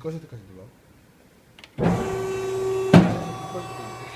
불이 꺼질 때까지 눌러. 꺼질 때